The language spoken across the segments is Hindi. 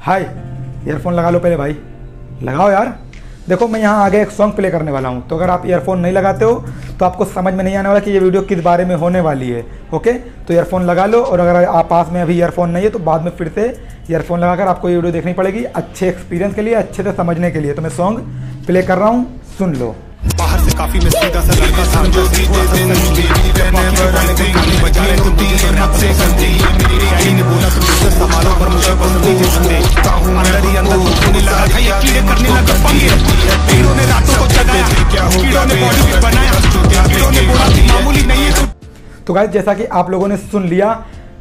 हाय ईयरफोन लगा लो पहले भाई। लगाओ यार। देखो, मैं यहाँ आगे एक सॉन्ग प्ले करने वाला हूँ। तो अगर आप ईयरफोन नहीं लगाते हो तो आपको समझ में नहीं आने वाला कि ये वीडियो किस बारे में होने वाली है। ओके तो ईयरफोन लगा लो और अगर आप पास में अभी ईयरफोन नहीं है तो बाद में फिर से ईयरफोन लगाकर आपको ये वीडियो देखनी पड़ेगी अच्छे एक्सपीरियंस के लिए, अच्छे से समझने के लिए। तो मैं सॉन्ग प्ले कर रहा हूँ, सुन लो। बाहर से काफ़ी मैं सीधा सा लड़का था तो गाइज़ जैसा कि आप लोगों ने सुन लिया,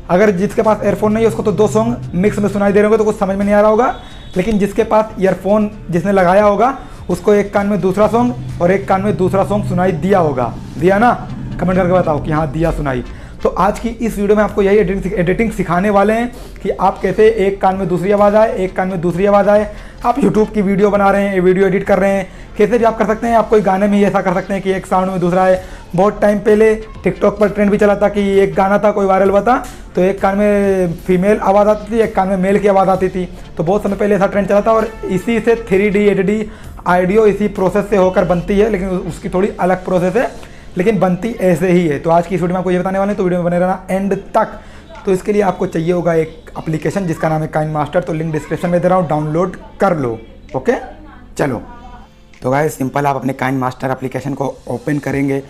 अगर जिसके पास एयरफोन नहीं है, उसको तो दो सॉन्ग मिक्स में सुनाई दे रहे होंगे तो कुछ समझ में नहीं आ रहा होगा। लेकिन जिसके पास ईयरफोन जिसने लगाया होगा, उसको एक कान में दूसरा सॉन्ग और एक कान में दूसरा सॉन्ग सुनाई दिया होगा। दिया ना? कमेंट करके बताओ कि हाँ दिया सुनाई। तो आज की इस वीडियो में आपको यही एडिटिंग सिखाने वाले हैं कि आप कैसे एक कान में दूसरी आवाज़ आए, एक कान में दूसरी आवाज़ आए। आप यूट्यूब की वीडियो बना रहे हैं वीडियो एडिट कर रहे हैं। कैसे भी आप कर सकते हैं, आप कोई गाने में ऐसा कर सकते हैं कि एक साउंड में दूसरा है। बहुत टाइम पहले टिकटॉक पर ट्रेंड भी चला था कि एक गाना था, कोई वायरल हुआ था तो एक कान में फीमेल आवाज़ आती थी, एक कान में मेल की आवाज़ आती थी। तो बहुत समय पहले ऐसा ट्रेंड चला था और इसी से three D eight D audio इसी प्रोसेस से होकर बनती है, लेकिन उसकी थोड़ी अलग प्रोसेस है, लेकिन बनती ऐसे ही है। तो आज की इस वीडियो में आपको ये बताने वाले हैं तो वीडियो में बने रहना एंड तक। तो इसके लिए आपको चाहिए होगा एक एप्लीकेशन जिसका नाम है काइन मास्टर तो लिंक डिस्क्रिप्शन में दे रहा हूँ डाउनलोड कर लो ओके चलो। तो गाय सिंपल आप अपने काइन मास्टर एप्लीकेशन को ओपन करेंगे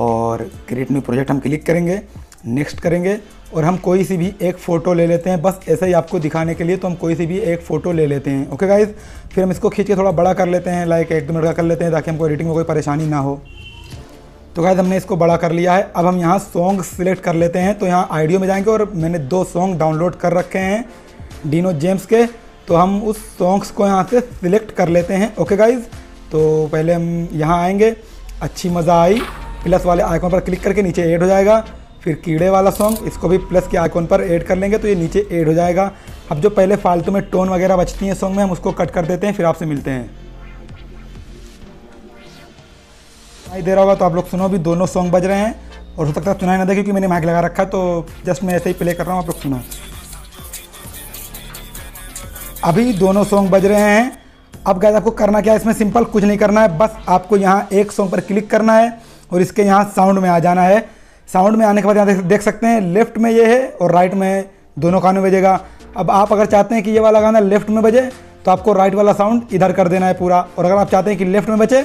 और क्रिएट न्यू प्रोजेक्ट हम क्लिक करेंगे नेक्स्ट करेंगे और हम कोई सी भी एक फ़ोटो ले लेते हैं। बस ऐसे ही आपको दिखाने के लिए तो हम कोई सी भी एक फ़ोटो ले लेते हैं। ओके गाइज़ फिर हम इसको खींच के थोड़ा बड़ा कर लेते हैं लाइक एक दो मिनट का कर लेते हैं ताकि हमको एडिटिंग में कोई परेशानी ना हो। तो गाइज़ हमने इसको बड़ा कर लिया है। अब हम यहाँ सॉन्ग सिलेक्ट कर लेते हैं। तो यहाँ आइडियो में जाएँगे और मैंने दो सॉन्ग डाउनलोड कर रखे हैं डीनो जेम्स के। तो हम उस सॉन्ग्स को यहाँ से सिलेक्ट कर लेते हैं। ओके गाइज़ तो पहले हम यहाँ आएँगे। अच्छी मज़ा आई। प्लस वाले आइकॉन पर क्लिक करके नीचे ऐड हो जाएगा। फिर कीड़े वाला सॉन्ग इसको भी प्लस के आइकॉन पर ऐड कर लेंगे तो ये नीचे ऐड हो जाएगा। अब जो पहले फालतू में टोन वगैरह बचती हैं सॉन्ग में, हम उसको कट कर देते हैं, फिर आपसे मिलते हैं। सुनाई दे रहा होगा तो आप लोग सुनो भी दोनों सॉन्ग बज रहे हैं। और हो सकता है सुनाई ना दे, क्योंकि मैंने माइक लगा रखा तो जस्ट मैं ऐसे ही प्ले कर रहा हूँ, आप लोग सुनो अभी दोनों सॉन्ग बज रहे हैं। अब गैस आपको करना क्या है? इसमें सिंपल कुछ नहीं करना है, बस आपको यहाँ एक सॉन्ग पर क्लिक करना है और इसके यहाँ साउंड में आ जाना है। साउंड में आने के बाद यहाँ देख सकते हैं लेफ़्ट में ये है और राइट में दोनों कानों में बजेगा। अब आप अगर चाहते हैं कि ये वाला गाना लेफ़्ट में बजे तो आपको राइट वाला साउंड इधर कर देना है पूरा। और अगर आप चाहते हैं कि लेफ़्ट में बचे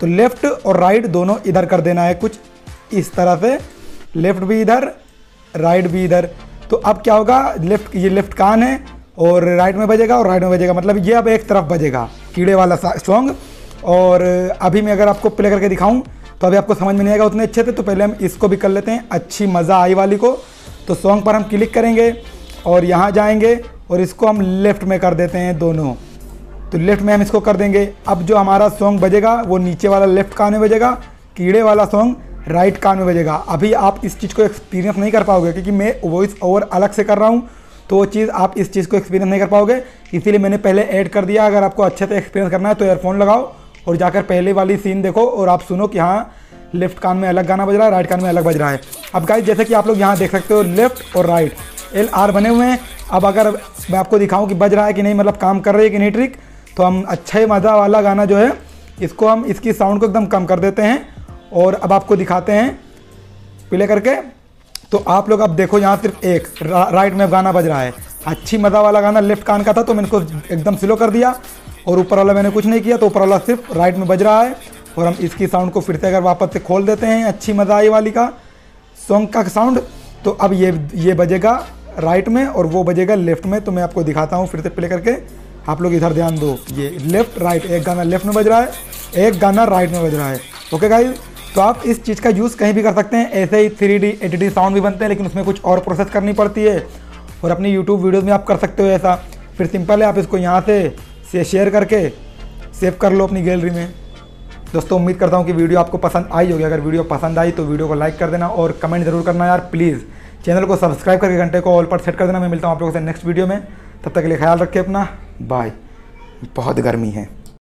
तो लेफ़्ट और राइट दोनों इधर कर देना है कुछ इस तरह से। लेफ़्ट भी इधर राइट भी इधर। तो अब क्या होगा? लेफ़्ट ये लेफ़्ट कान है। और राइट में बजेगा और राइट में बजेगा। मतलब ये अब एक तरफ़ बजेगा। कीड़े वाला सॉन्ग और अभी मैं अगर आपको प्ले करके दिखाऊँ तो अभी आपको समझ में नहीं आएगा उतने अच्छे थे तो पहले हम इसको भी कर लेते हैं अच्छी मज़ा आई वाली को। तो सॉन्ग पर हम क्लिक करेंगे और यहाँ जाएँगे और इसको हम लेफ़्ट में कर देते हैं दोनों। तो लेफ़्ट में हम इसको कर देंगे। अब जो हमारा सॉन्ग बजेगा, वो नीचे वाला लेफ़्ट कान में बजेगा, कीड़े वाला सॉन्ग राइट कान में बजेगा। अभी आप इस चीज़ को एक्सपीरियंस नहीं कर पाओगे, क्योंकि मैं वॉइस ओवर अलग से कर रहा हूँ। तो वो चीज़ आप इस चीज़ को एक्सपीरियंस नहीं कर पाओगे। इसीलिए मैंने पहले ऐड कर दिया। अगर आपको अच्छे से एक्सपीरियंस करना है तो एयरफोन लगाओ और जाकर पहले वाली सीन देखो और आप सुनो कि हाँ लेफ़्ट कान में अलग गाना बज रहा है राइट कान में अलग बज रहा है। अब गाइस जैसे कि आप लोग यहाँ देख सकते हो लेफ़्ट और राइट एल आर बने हुए हैं। अब अगर मैं आपको दिखाऊँ कि बज रहा है कि नहीं मतलब काम कर रही है कि नहीं ट्रिक तो हम अच्छा ही मज़ा वाला गाना जो है, इसको हम, इसकी साउंड को एकदम कम कर देते हैं। और अब आपको दिखाते हैं प्ले करके। तो आप लोग अब देखो यहाँ सिर्फ़ एक रा, राइट में गाना बज रहा है। अच्छी मज़ा वाला गाना लेफ़्ट कान का था तो मैंने इसको एकदम स्लो कर दिया। और ऊपर वाला मैंने कुछ नहीं किया तो ऊपर वाला सिर्फ़ राइट में बज रहा है। और हम इसकी साउंड को फिर से अगर वापस से खोल देते हैं अच्छी मज़ा आई वाली का। सॉन्ग का साउंड तो अब ये ये बजेगा राइट में और वो बजेगा लेफ़्ट में। तो मैं आपको दिखाता हूँ फिर से प्ले करके। आप लोग इधर ध्यान दो ये लेफ़्ट राइट एक गाना लेफ़्ट में बज रहा है एक गाना राइट में बज रहा है। ओके गाइज़ तो आप इस चीज़ का यूज़ कहीं भी कर सकते हैं। ऐसे ही three D H D sound भी बनते हैं, लेकिन उसमें कुछ और प्रोसेस करनी पड़ती है और अपनी यूट्यूब वीडियोज़ में आप कर सकते हो ऐसा। फिर सिंपल है, आप इसको यहाँ से शेयर करके सेव कर लो अपनी गैलरी में। दोस्तों, उम्मीद करता हूँ कि वीडियो आपको पसंद आई होगी। अगर वीडियो पसंद आई तो वीडियो को लाइक कर देना और कमेंट ज़रूर करना यार प्लीज़ चैनल को सब्सक्राइब करके घंटे को ऑल पर सेट कर देना। मैं मिलता हूँ आप लोगों से नेक्स्ट वीडियो में। तब तक के लिए ख्याल रखें अपना। बाय बहुत गर्मी है।